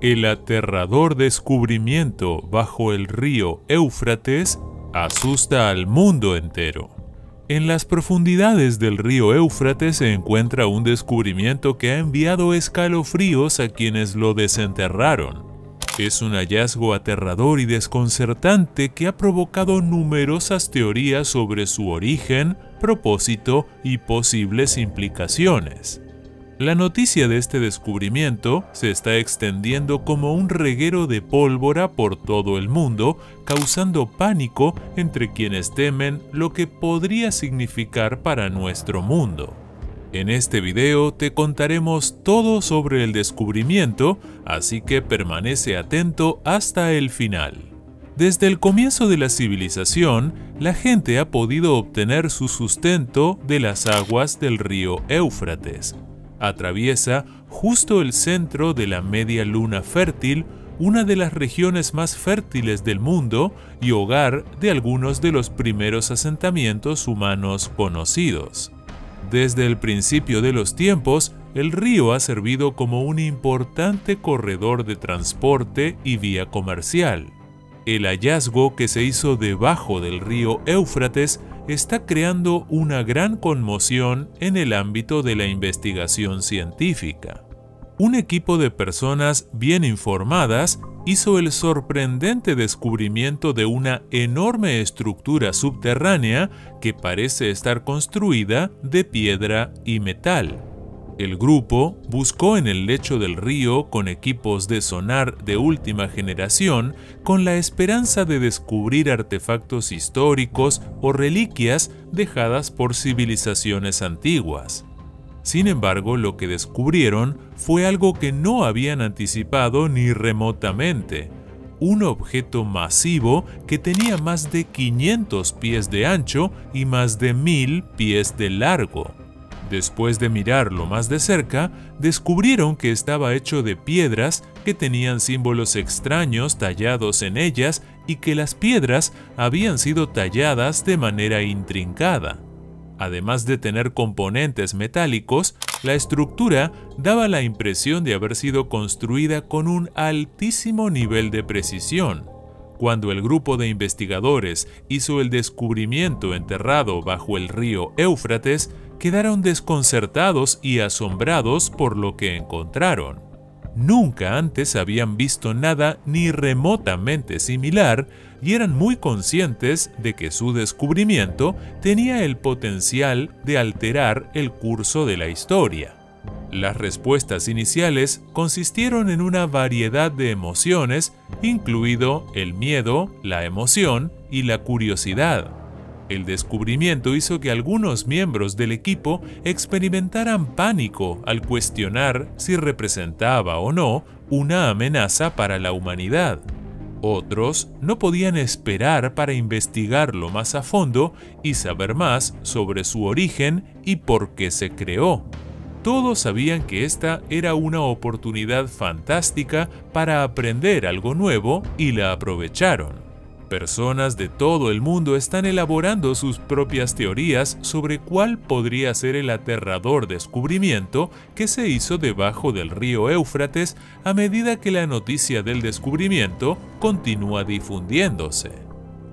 El aterrador descubrimiento bajo el río Éufrates asusta al mundo entero. En las profundidades del río Éufrates se encuentra un descubrimiento que ha enviado escalofríos a quienes lo desenterraron. Es un hallazgo aterrador y desconcertante que ha provocado numerosas teorías sobre su origen, propósito y posibles implicaciones. La noticia de este descubrimiento se está extendiendo como un reguero de pólvora por todo el mundo, causando pánico entre quienes temen lo que podría significar para nuestro mundo. En este video te contaremos todo sobre el descubrimiento, así que permanece atento hasta el final. Desde el comienzo de la civilización, la gente ha podido obtener su sustento de las aguas del río Éufrates. Atraviesa justo el centro de la media luna fértil, una de las regiones más fértiles del mundo y hogar de algunos de los primeros asentamientos humanos conocidos. Desde el principio de los tiempos, el río ha servido como un importante corredor de transporte y vía comercial. El hallazgo que se hizo debajo del río Éufrates está creando una gran conmoción en el ámbito de la investigación científica. Un equipo de personas bien informadas hizo el sorprendente descubrimiento de una enorme estructura subterránea que parece estar construida de piedra y metal. El grupo buscó en el lecho del río con equipos de sonar de última generación con la esperanza de descubrir artefactos históricos o reliquias dejadas por civilizaciones antiguas. Sin embargo, lo que descubrieron fue algo que no habían anticipado ni remotamente, un objeto masivo que tenía más de 500 pies de ancho y más de 1000 pies de largo. Después de mirarlo más de cerca, descubrieron que estaba hecho de piedras que tenían símbolos extraños tallados en ellas y que las piedras habían sido talladas de manera intrincada. Además de tener componentes metálicos, la estructura daba la impresión de haber sido construida con un altísimo nivel de precisión. Cuando el grupo de investigadores hizo el descubrimiento enterrado bajo el río Éufrates, quedaron desconcertados y asombrados por lo que encontraron. Nunca antes habían visto nada ni remotamente similar y eran muy conscientes de que su descubrimiento tenía el potencial de alterar el curso de la historia. Las respuestas iniciales consistieron en una variedad de emociones, incluido el miedo, la emoción y la curiosidad. El descubrimiento hizo que algunos miembros del equipo experimentaran pánico al cuestionar si representaba o no una amenaza para la humanidad. Otros no podían esperar para investigarlo más a fondo y saber más sobre su origen y por qué se creó. Todos sabían que esta era una oportunidad fantástica para aprender algo nuevo y la aprovecharon. Personas de todo el mundo están elaborando sus propias teorías sobre cuál podría ser el aterrador descubrimiento que se hizo debajo del río Éufrates a medida que la noticia del descubrimiento continúa difundiéndose.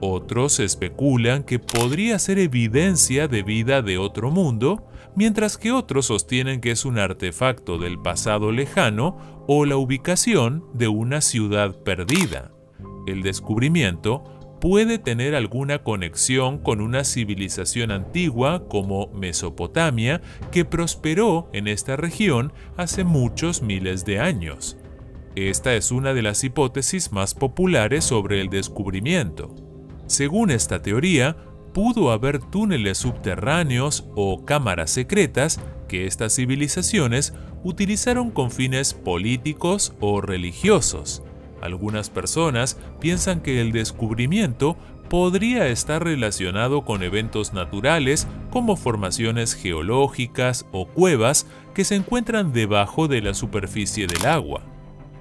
Otros especulan que podría ser evidencia de vida de otro mundo, mientras que otros sostienen que es un artefacto del pasado lejano o la ubicación de una ciudad perdida el descubrimiento puede tener alguna conexión con una civilización antigua como Mesopotamia que prosperó en esta región hace muchos miles de años. Esta es una de las hipótesis más populares sobre el descubrimiento. Según esta teoría, pudo haber túneles subterráneos o cámaras secretas que estas civilizaciones utilizaron con fines políticos o religiosos. Algunas personas piensan que el descubrimiento podría estar relacionado con eventos naturales como formaciones geológicas o cuevas que se encuentran debajo de la superficie del agua.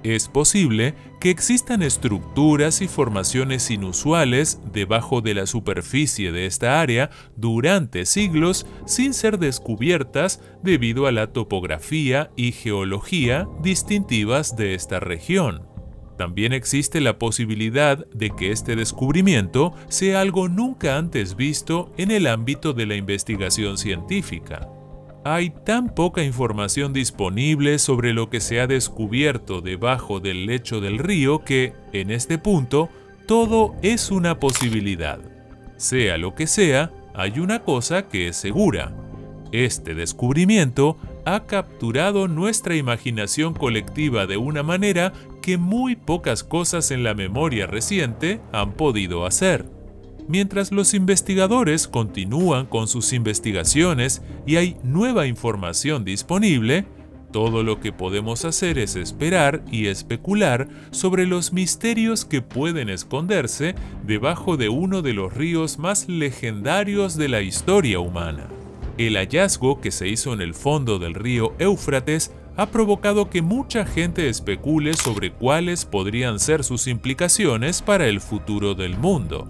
Es posible que existan estructuras y formaciones inusuales debajo de la superficie de esta área durante siglos sin ser descubiertas debido a la topografía y geología distintivas de esta región. También existe la posibilidad de que este descubrimiento sea algo nunca antes visto en el ámbito de la investigación científica hay tan poca información disponible sobre lo que se ha descubierto debajo del lecho del río que, en este punto, todo es una posibilidad. Sea lo que sea, hay una cosa que es segura. Este descubrimiento ha capturado nuestra imaginación colectiva de una manera que muy pocas cosas en la memoria reciente han podido hacer. Mientras los investigadores continúan con sus investigaciones y hay nueva información disponible, todo lo que podemos hacer es esperar y especular sobre los misterios que pueden esconderse debajo de uno de los ríos más legendarios de la historia humana. El hallazgo que se hizo en el fondo del río Éufrates ha provocado que mucha gente especule sobre cuáles podrían ser sus implicaciones para el futuro del mundo.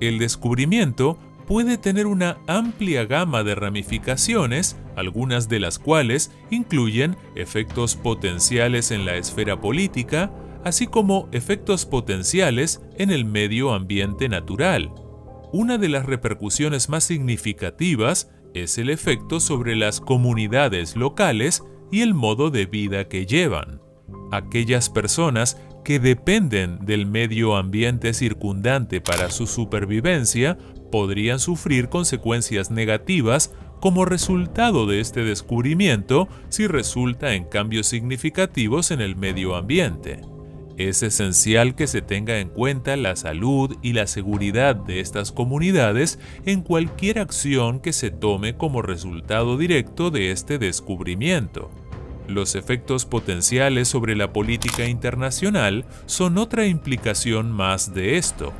El descubrimiento puede tener una amplia gama de ramificaciones, algunas de las cuales incluyen efectos potenciales en la esfera política, así como efectos potenciales en el medio ambiente natural. Una de las repercusiones más significativas es el efecto sobre las comunidades locales y el modo de vida que llevan. Aquellas personas que dependen del medio ambiente circundante para su supervivencia podrían sufrir consecuencias negativas como resultado de este descubrimiento si resulta en cambios significativos en el medio ambiente. Es esencial que se tenga en cuenta la salud y la seguridad de estas comunidades en cualquier acción que se tome como resultado directo de este descubrimiento. Los efectos potenciales sobre la política internacional son otra implicación más de esto.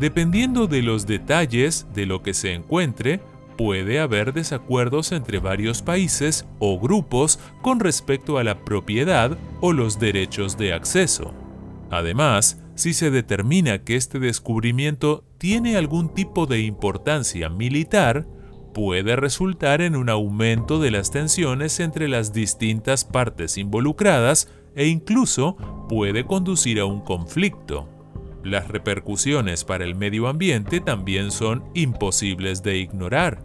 Dependiendo de los detalles de lo que se encuentre, puede haber desacuerdos entre varios países o grupos con respecto a la propiedad o los derechos de acceso. Además, si se determina que este descubrimiento tiene algún tipo de importancia militar, puede resultar en un aumento de las tensiones entre las distintas partes involucradas e incluso puede conducir a un conflicto. Las repercusiones para el medio ambiente también son imposibles de ignorar.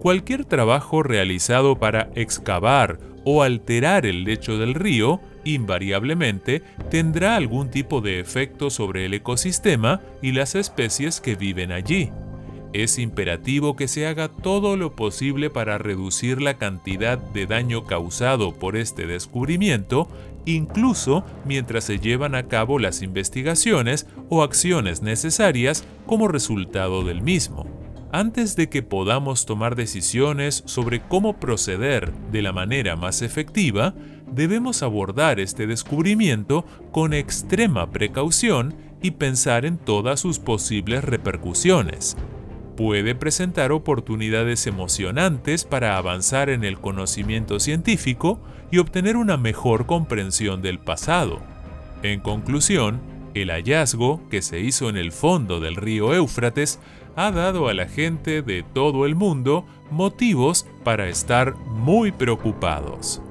Cualquier trabajo realizado para excavar o alterar el lecho del río invariablemente tendrá algún tipo de efecto sobre el ecosistema y las especies que viven allí es imperativo que se haga todo lo posible para reducir la cantidad de daño causado por este descubrimiento, incluso mientras se llevan a cabo las investigaciones o acciones necesarias como resultado del mismo. Antes de que podamos tomar decisiones sobre cómo proceder de la manera más efectiva, debemos abordar este descubrimiento con extrema precaución y pensar en todas sus posibles repercusiones puede presentar oportunidades emocionantes para avanzar en el conocimiento científico y obtener una mejor comprensión del pasado. En conclusión, el hallazgo que se hizo en el fondo del río Éufrates ha dado a la gente de todo el mundo motivos para estar muy preocupados.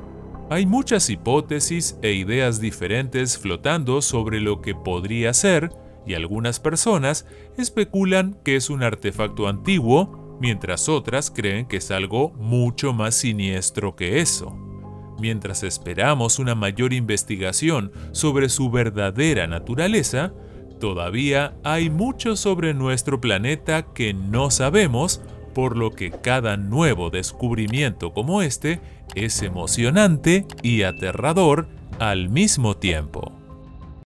Hay muchas hipótesis e ideas diferentes flotando sobre lo que podría ser y algunas personas especulan que es un artefacto antiguo, mientras otras creen que es algo mucho más siniestro que eso. Mientras esperamos una mayor investigación sobre su verdadera naturaleza, todavía hay mucho sobre nuestro planeta que no sabemos, por lo que cada nuevo descubrimiento como este es emocionante y aterrador al mismo tiempo.